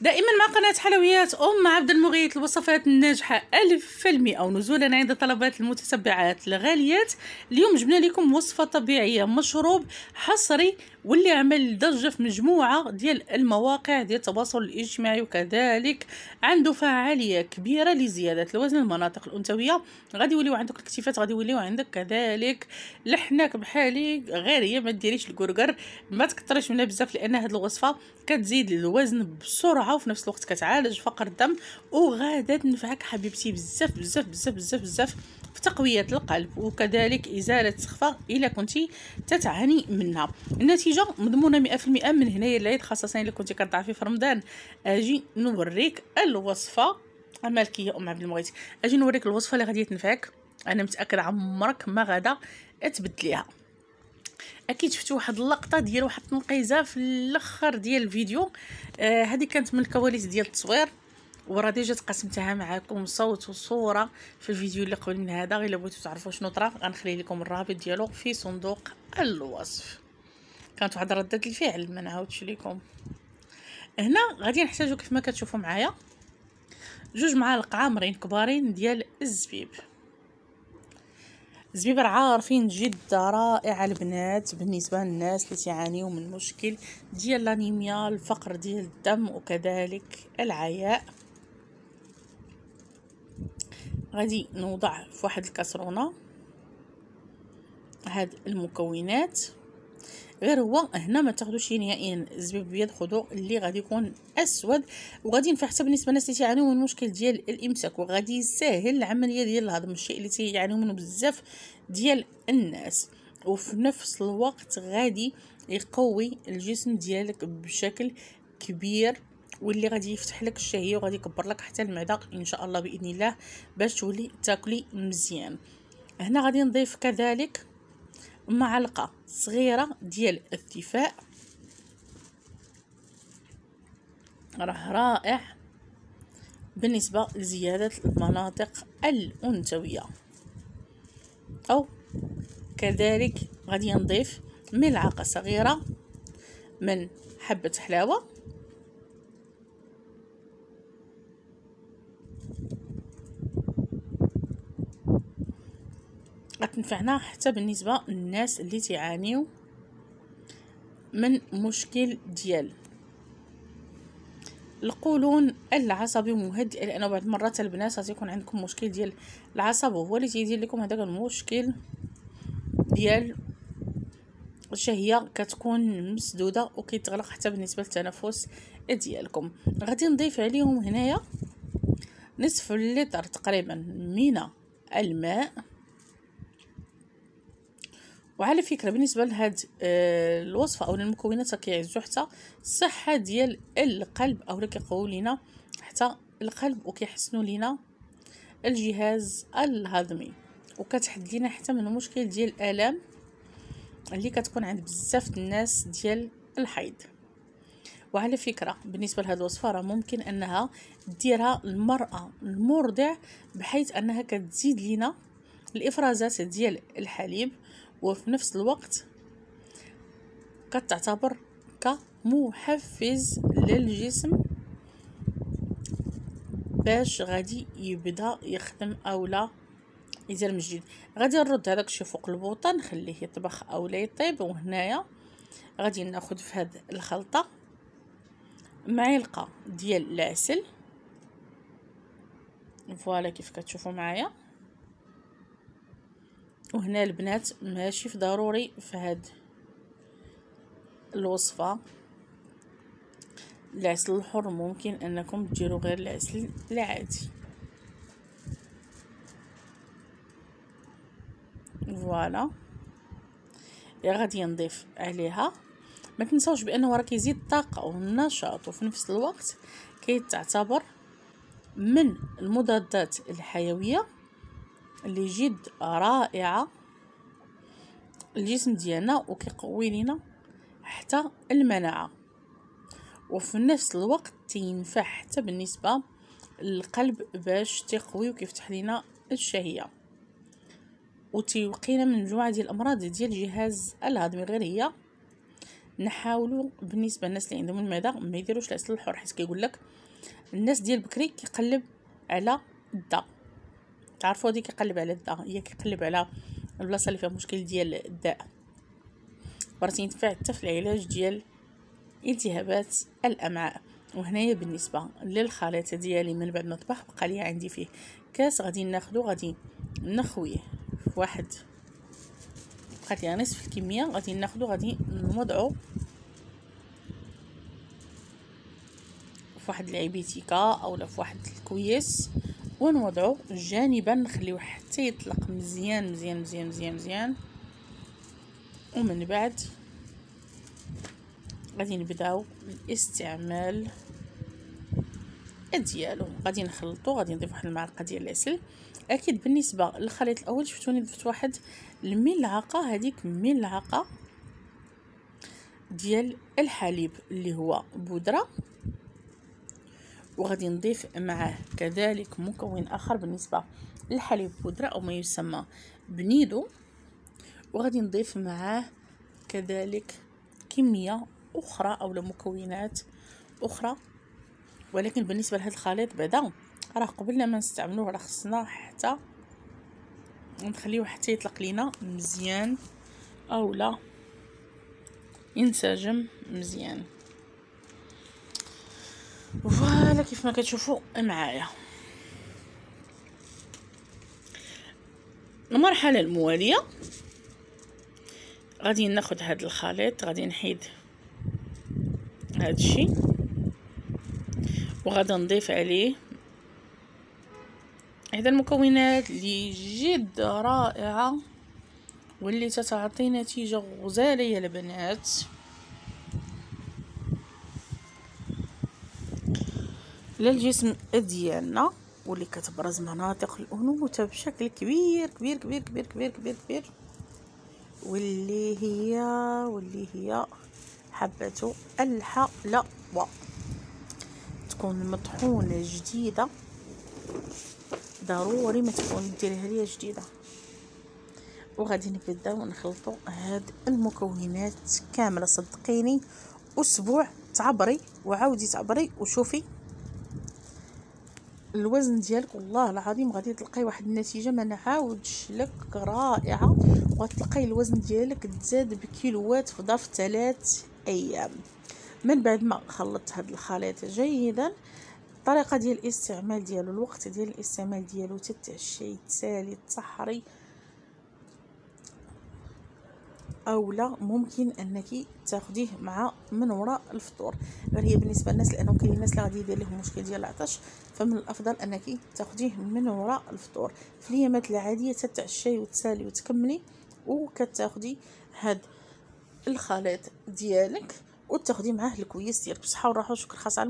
دائما مع قناة حلويات أم عبد المغيث الوصفات الناجحة ألف في المئة ونزولا عند طلبات المتتبعات الغاليات. اليوم جبنا لكم وصفة طبيعية مشروب حصري واللي عمل ضجة في مجموعة ديال المواقع ديال التواصل الاجتماعي وكذلك عنده فعالية كبيرة لزيادة الوزن المناطق الأنثوية. غادي يوليو عندك الكتيفات غادي يوليو عندك كذلك لحناك بحالي غير هي ما ديريش الكركر ما تكثريش منها بزاف لأن هاد الوصفة كتزيد الوزن بسرعة وفي نفس الوقت كتعالج فقر الدم. وغادا تنفعك حبيبتي بزاف بزاف بزاف بزاف بزاف في تقوية القلب وكذلك إزالة السخفة إلا كنتي تتعاني منها. النتيجة مضمونة مئة في المئة من هنايا العيد خاصة إلا كنتي كتضعفي في رمضان. أجي نوريك الوصفة. يا أم عبد المغيث أجي نوريك الوصفة اللي غادي تنفعك. أنا متأكدة عمرك ما غادا تبدليها. أكيد شفتوا واحد اللقطة ديال واحد التنقيزة في الأخر ديال الفيديو. آه هذه كانت من الكواليس ديال التصوير. وراه ديجا تقسمتها معكم صوت وصورة في الفيديو اللي قبل من هذا. غير بغيتو تعرفوا شنو طرا غنخلي لكم الرابط ديالو في صندوق الوصف. كانت واحد ردة الفعل ما نعاودش لكم هنا غادي نحتاجو كيف ما كتشوفوا معايا جوج معالق عامرين كبارين ديال الزبيب. الزبيب عارفين جدا رائعة البنات بالنسبة للناس اللي تعانيو من مشكل ديال الأنيميا الفقر ديال الدم وكذلك العياء. غادي نوضع في واحد الكاسرونه هاد المكونات. غير هو هنا ما تاخذوش نهائيا الزبيب بيض خذوا اللي غادي يكون أسود وغادي ينفع حتى بالنسبة للناس اللي تعانيو من مشكل ديال الإمساك وغادي يسهل العملية ديال الهضم الشيء اللي تيعانيو منه بزاف ديال الناس. وفي نفس الوقت غادي يقوي الجسم ديالك بشكل كبير. واللي غادي يفتح لك الشهية وغادي يكبر لك حتى المعده إن شاء الله بإذن الله باش تولي تاكلي مزيان. هنا غادي نضيف كذلك معلقة صغيرة ديال الثفاء راه رائع بالنسبة لزيادة المناطق الأنثوية. أو كذلك غادي نضيف ملعقة صغيرة من حبة حلاوة. غتنفعنا حتى بالنسبة للناس اللي تعانيو من مشكل ديال. القولون العصبي مهدئ لأن بعض المرات البنات غتكون عندكم مشكل ديال العصب وهو اللي تيدير لكم هذاك المشكل ديال الشهية كتكون مسدودة وكيتغلق حتى بالنسبة للتنفس ديالكم. غادي نضيف عليهم هنايا نصف اللتر تقريبا من الماء. وعلى فكرة بالنسبة لهاد آه، الوصفة أو المكونات كيعزو حتى الصحة ديال القلب أو كيقويو لينا حتى القلب وكيحسنوا لينا الجهاز الهضمي. وكتحد لينا حتى من المشكل ديال الآلام اللي كتكون عند بزاف الناس ديال الحيض. وعلى فكرة بالنسبة لهاد الوصفة راه ممكن أنها ديرها المرأة المرضع بحيث أنها كتزيد لينا الإفرازات ديال الحليب وفي نفس الوقت كتعتبر كمحفز للجسم باش غادي يبدا يخدم اولا يدير من جديد. غادي نرد هذاك الشيء فوق البوطة نخليه يطبخ اولا يطيب وهنايا غادي ناخذ في هاد الخلطة معلقة ديال العسل. فوالا كيف كتشوفوا معايا. وهنا البنات ماشي في ضروري في هاد الوصفة. العسل الحر ممكن أنكم تديروا غير العسل العادي. فوالا. غادي نضيف عليها. ما تنساوش بانه راه كيزيد الطاقه والنشاط وفي نفس الوقت كيتعتبر من المضادات الحيوية. اللي جد رائعة. الجسم ديالنا وكيقوي لينا حتى المناعة. وفي نفس الوقت تينفع حتى بالنسبة للقلب باش تقوي وكيفتح لينا الشهية. وتيوقينا من مجموعه ديال الأمراض ديال الجهاز الهضمي غير هي نحاولوا بالنسبة للناس اللي عندهم المعده ما يديروش العسل الحر حيت كيقول لك الناس ديال بكري كيقلب على الداء. تعرفوا هذيك كيقلب على الداء هي كيقلب على البلاصة اللي فيها مشكل ديال الداء. راه تينفع حتى في العلاج ديال التهابات الأمعاء. وهنايا بالنسبة للخليط ديالي من بعد ما طبخ بقى لي عندي فيه كاس غادي ناخذو غادي نخويه في واحد بقات لي نصف الكمية غادي ناخذو غادي نوضعو في واحد العبيتيكا اولا في واحد الكويس. ونوضعو جانبا نخليوه حتى يطلق مزيان مزيان مزيان مزيان مزيان. ومن بعد غادي نبداو الاستعمال ديالو. غادي نخلطو غادي نضيف واحد المعلقة ديال العسل. أكيد بالنسبة للخليط الأول شفتوني ضفت واحد الملعقة هذيك ملعقة ديال الحليب اللي هو بودرة. وغادي نضيف معاه كذلك مكون آخر بالنسبة للحليب بودره أو ما يسمى بنيدو. وغادي نضيف معاه كذلك كمية أخرى أو مكونات أخرى. ولكن بالنسبة لهذا الخليط بعدا راه قبل ما نستعملوه راه خصنا حتى نخليوه حتى يطلق لينا مزيان اولا ينسجم مزيان. فوالا كيف ما كتشوفوا معايا. المرحلة الموالية. غادي ناخذ هذا الخليط غادي نحيد هذا الشيء وغادي نضيف عليه إحدى المكونات اللي جد رائعة واللي تتعطي نتيجة غزالة يا البنات للجسم ديالنا واللي كتبرز مناطق الأنوثة بشكل كبير كبير كبير كبير كبير كبير كبير. واللي هي واللي هي حبة الحلوى تكون مطحونة جديدة. ضروري ما تكون ديريها ليا جديدة. وغادي نبداو نخلطوا هاد المكونات كاملة صدقيني. أسبوع تعبري وعاودي تعبري وشوفي الوزن ديالك والله العظيم غادي تلقاي واحد النتيجة ما نعاودش لك رائعة. وغتلقاي الوزن ديالك تزاد بكيلوات في ظرف ثلاث أيام. من بعد ما خلطت هذا الخليط جيدا الطريقة ديال الاستعمال ديالو الوقت ديال الاستعمال ديالو تتعشي تسالي تسحري. أو لا ممكن أنك تاخديه مع من وراء الفطور. غير هي بالنسبة للناس لأنه كاين الناس اللي غادي يدير لهم مشكل ديال العطش فمن الأفضل أنك تاخديه من وراء الفطور. في الأيامات العادية تتعشي وتسالي وتكملي وكتاخدي هاد الخليط ديالك وتاخدي معاه الكويس ديالك. بصحة وراحة وشكر خاص على